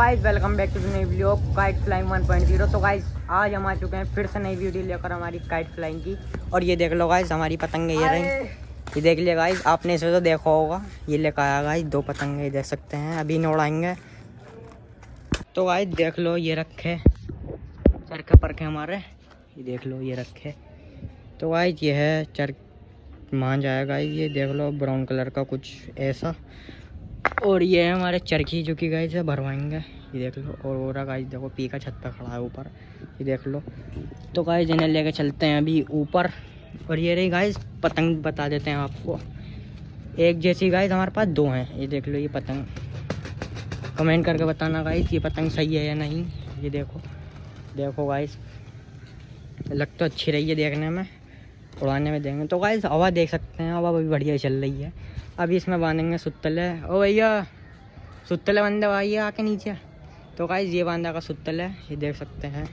Guys welcome back to नई video kite flying 1.0 तो guys आज हम आ चुके हैं फिर से नई वीडियो लेकर हमारी काइट फ्लाइंग की। और ये देख लो गाइस हमारी पतंगे ये रही। ये देख लिया गाइस आपने इसे तो देखा होगा। ये लेकर आया गाइस दो पतंगे देख सकते हैं अभी नहीं उड़ाएँगे। तो गाइस देख लो ये रखे। चरखे परखे हमारे। ये देख लो ये रखे। तो गाइस ये है चर मान जाएगा ये देख लो ब्राउन कलर का कुछ ऐसा। और ये है हमारे चरखी जो कि गाइस भरवाएँगे। ये देख लो, और वो रहा गाइस देखो, पी का छत पर खड़ा है ऊपर। ये देख लो। तो गाइस इन्हें लेके चलते हैं अभी ऊपर। और ये रही गाइस पतंग बता देते हैं आपको। एक जैसी गाइस हमारे पास दो हैं। ये देख लो, ये पतंग। कमेंट करके बताना गाइस ये पतंग सही है या नहीं। ये देखो। देखो गाइस लग तो अच्छी रही है देखने में। उड़ाने में देंगे। तो गाइस हवा देख सकते हैं। हवा भी बढ़िया चल रही है। अभी इसमें बांधेंगे सुतले ओ भैया सुतले बंदे आइए आके नीचे। तो गाइज़ ये बांधा का सुतल है, ये देख सकते हैं।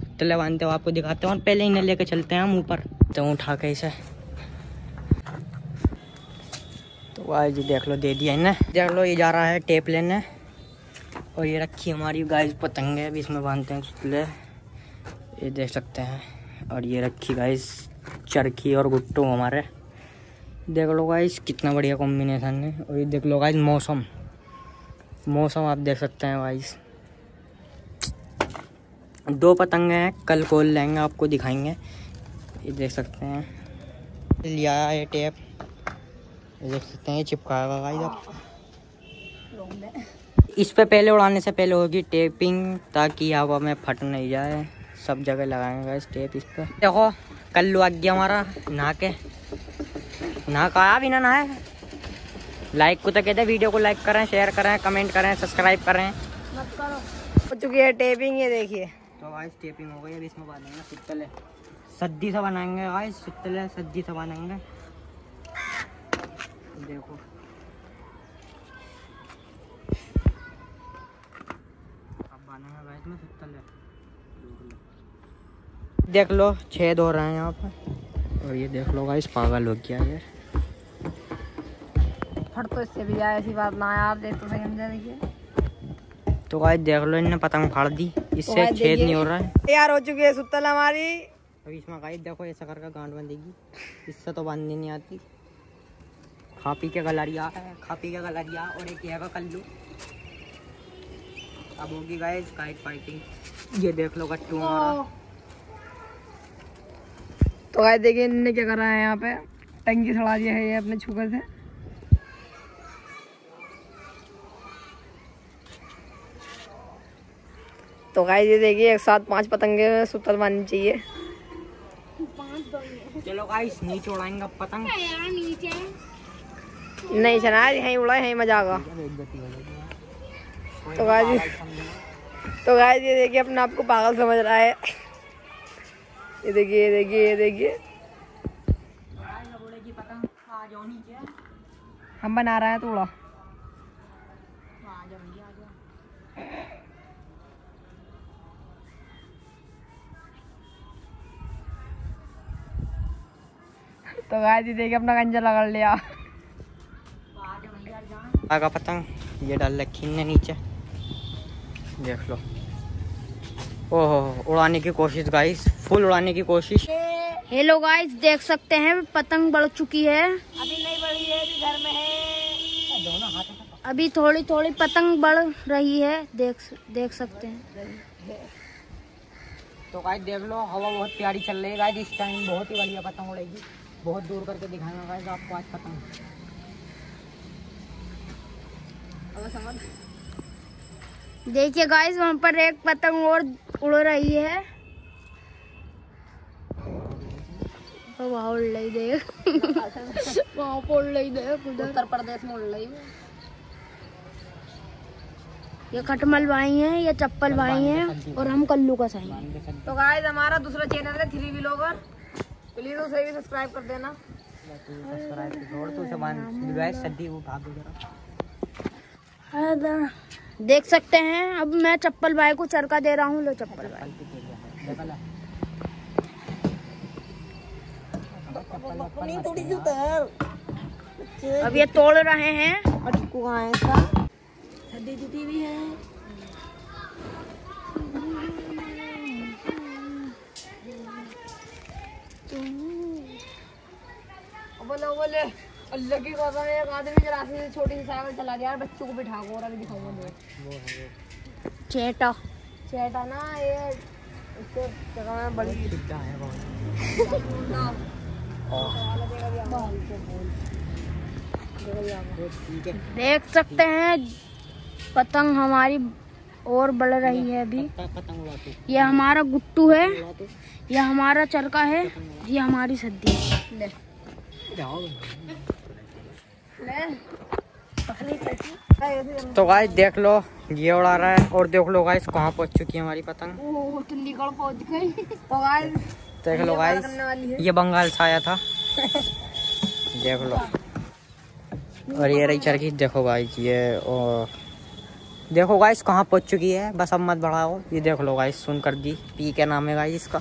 सुतले बांधते हो आपको दिखाते हैं। और पहले इन्हें लेके चलते हैं हम ऊपर। तो उठा के इसे। तो गाइस ये देख लो, दे दिया इन्हें। देख लो, ये जा रहा है टेप लेने। और ये रखी हमारी गाइस पतंगे। अभी इसमें बांधते हैं सुतले ये देख सकते हैं। और ये रखी गाइस चरखी और गुट्टू हमारे। देख लो गाइस कितना बढ़िया कॉम्बिनेशन है। और ये देख लो गाइस मौसम। मौसम आप देख सकते हैं गाइस दो पतंगे हैं, कल खोल लेंगे, आपको दिखाएँगे। ये देख सकते हैं। लिया ये टेप ये देख सकते हैं चिपकाएगा गाइस आप। इस पे पहले उड़ाने से पहले होगी टेपिंग ताकि हवा में फट नहीं जाए। सब जगह लगाएँगे गाइस टेप इस पर देखो कल आ गया हमारा, नहा के। नहा कहा भी ना नहाए लाइक को तो कहते हैं वीडियो को लाइक करें शेयर करें कमेंट करें सब्सक्राइब करें। हो चुकी है टेपिंग ये देखिए। तो गाइस टेपिंग हो गई अभी इसमें बांधेंगे सुतले। सद्दी से बनाएँगे गाइस सुतले सद्दी से बनाएँगे। देखो। अब बांधेंगे गाइस में सुतले। देख लो छेद हो रहे हैं यहाँ पर। और ये देख लो गाइस पागल हो गया ये। फट तो इससे भी आया ऐसी बात ना है। आप देख तो सही समझा देखिए। तो गाइस देख लो इन्हें पतंग फाड़ दी। इससे गाइस छेद नहीं हो रहा है। तैयार हो चुकी है सुतल हमारी। अभी इसमें गाइस देखो ऐसा करके गांड बंधेगी। इससे तो बांधनी नहीं आती। खा पी के गलरिया है खा पी के गलरिया और एक ये का कल्लू। अब होगी गाइस काइट फाइटिंग ये देख लो गट्टू तो गाइस देखिए इन्होंने क्या करा है यहाँ पे? टंकी सड़ा दिया है ये अपने छुकर से। तो गाइस ये देखिए एक साथ पाँच पतंगे सुतल बांधनी चाहिए। चलो गाइस नीचे उड़ाएँगे पतंग। नहीं चना यहीं उड़ा यहीं मज़ा आगा तो गाइस तो गाइस ये देखिए अपने आप को पागल समझ रहा है। ये देखिए ये देखिए ये देखिए। हम बना रहे हैं तो उड़ा। तो गाय ये देखिए अपना गंजा लगा लिया। आगा पतंग ये डाल रखी इनने नीचे। देख लो। ओहो उड़ाने की कोशिश गाइस फुल उड़ाने की कोशिश। हेलो गाइस देख सकते हैं पतंग बढ़ चुकी है। अभी नहीं बढ़ी है अभी घर में है। अभी थोड़ी थोड़ी पतंग बढ़ रही है देख देख सकते हैं। तो गाइस देख लो हवा बहुत प्यारी चल रही है। गाइस इस टाइम बहुत ही बढ़िया पतंग उड़ेगी। बहुत दूर करके दिखाएँगे गाइस आपको आज पतंग देखिए गाइस वहाँ पर एक पतंग और उड़ रही है। तो वहाँ उड़ रही देख वहाँ पर उड़ रही देख उत्तर प्रदेश में उड़ रही है। ये खटमल भाई हैं ये चप्पल भाई हैं और हम कल्लू का साई तो गाइस हमारा दूसरा चैनल है थ्री व्लॉगर। प्लीज़ उसे भी सब्सक्राइब कर देना। सब्सक्राइब छोड़ तो गाइस वो भाग जरा देख सकते हैं अब मैं चप्पल भाई को चरका दे रहा हूँ लो चप्पल भाई। अब ये तोड़ रहे हैं। और है इसका हड्डी भी है। अल्लाह की कसम एक आदमी से छोटी सी साइकिल चला रहा यार बच्चों को बिठा को और अभी दिखाऊँगा मैं। चेटा। चेटा ना ये इसके जगह में बड़ी है बहुत। देख सकते हैं पतंग हमारी और बढ़ रही है अभी। ये हमारा गुट्टू है ये हमारा चरका है ये हमारी सद्दी है तो गाइस देख लो ये उड़ा रहा है और देख लो गाइस कहाँ पहुँच चुकी है हमारी पतंग। चंडीगढ़ पहुँच गई। तो गाइस देख लो गाइस ये बंगाल से आया था। देख लो। और ये रही चरखी देखो गाइस ये और देखो गाइस कहाँ पहुँच चुकी है बस अब मत बढ़ाओ। ये देख लो गाइस सुन कर दी पी के नाम है गाइस इसका।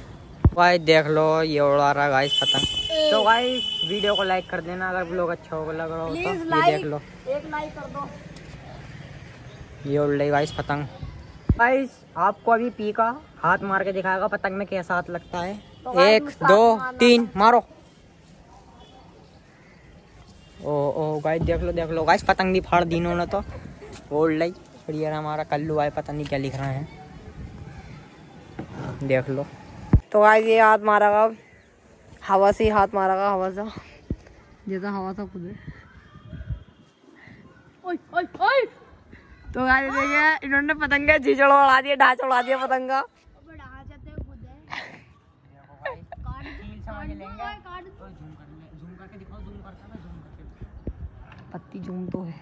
गाइस देख लो ये उड़ा रहा है गाइस पतंग। तो गाइस वीडियो को लाइक कर देना अगर ब्लॉग अच्छा होगा लग रहा हो तो। ये देख लो। एक लाइक कर दो। ये उड़ रही गाइस पतंग। गाइस आपको अभी पी का हाथ मार के दिखाएगा पतंग में कैसा हाथ लगता है। तो एक दो तीन मारो। ओ ओ गाइस देख लो देख लो। गाइस पतंग भी फाड़ दी इन्होंने तो। उड़ रही और ये हमारा। कल्लू आए पता नहीं क्या लिख रहे हैं। देख लो। तो गाइस ये हाथ मारा का हवा से ही हाथ मारा का हवा सा। जैसा हवा खुद ओए ओए ओए! तो गाइस देखिए इन्होंने पतंग का जीजड़ उड़ा दिया ढांच उड़ा दिया पतंग। खुद पत्ती जूम तो है।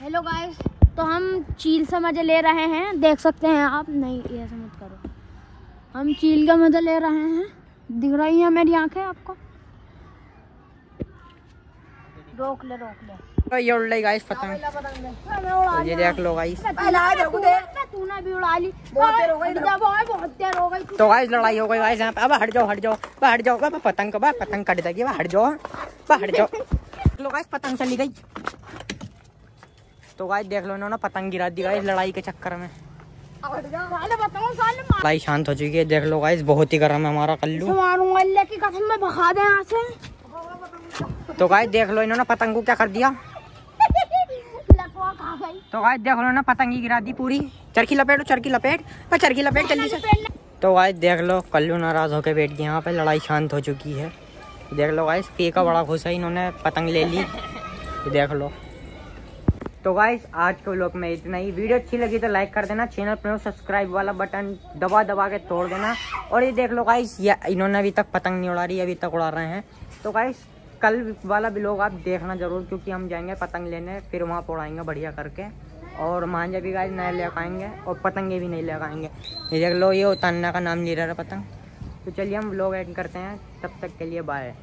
हेलो गाइस तो हम चील से मज़े ले रहे हैं देख सकते हैं आप। नहीं ऐसा मत करो। हम चील का मज़ा ले रहे हैं। दिख रही है मेरी आँखें आपको? रोक ले रोक ले। तो ये उड़ रही गाइस पतंग तो ये देख लो गाइस तूने भी उड़ा ली। बहुत देर हो गई हट जा भाई बहुत देर हो गई तो गाइस लड़ाई हो गई गाइस यहाँ पे। अब हट जाओ हट जाओ अब हट जाओ अब पतंग का अब पतंग कट देगी अब हट जाओ अब हट जाओ। देख लो गाइस पतंग चली गई। तो गाइस देख लो इन्होंने पतंग गिरा दी गाइस लड़ाई के चक्कर में। लड़ाई शांत हो चुकी है, देख लो गाइस बहुत ही गर्म है हमारा, कल्लू। अल्लाह की कसम मैं भगा दे यहाँ से तो गाइस देख लो, इन्होंने पतंग को क्या कर दिया? तो गाइस देख लो, इन्होंने पतंग गिरा दी पूरी। चरखी लपेटो, चरखी लपेट। और चरखी लपेट, जल्दी से। तो गाइस देख लो, कल्लू नाराज़ होकर बैठ गया, यहाँ पे लड़ाई शांत हो चुकी है। देख लो गाइस पी का बड़ा खुश है इन्होंने पतंग ले ली। देख लो। तो गाइस आज के व्लॉग में इतना ही। वीडियो अच्छी लगी तो लाइक कर देना चैनल पर सब्सक्राइब वाला बटन दबा दबा के तोड़ देना। और ये देख लो गाइस ये इन्होंने अभी तक पतंग नहीं उड़ा रही, अभी तक उड़ा रहे हैं। तो गाइस कल वाला ब्लॉग आप देखना ज़रूर, क्योंकि हम जाएँगे पतंग लेने, फिर वहाँ पर उड़ाएँगे बढ़िया करके। और मांझा भी गाइस नए ले आएँगे, और पतंगे भी नहीं ले आएँगे। ये देख लो, ये उतारने का नाम ले रहा पतंग। तो चलिए हम ब्लॉग एड करते हैं। तब तक के लिए बाय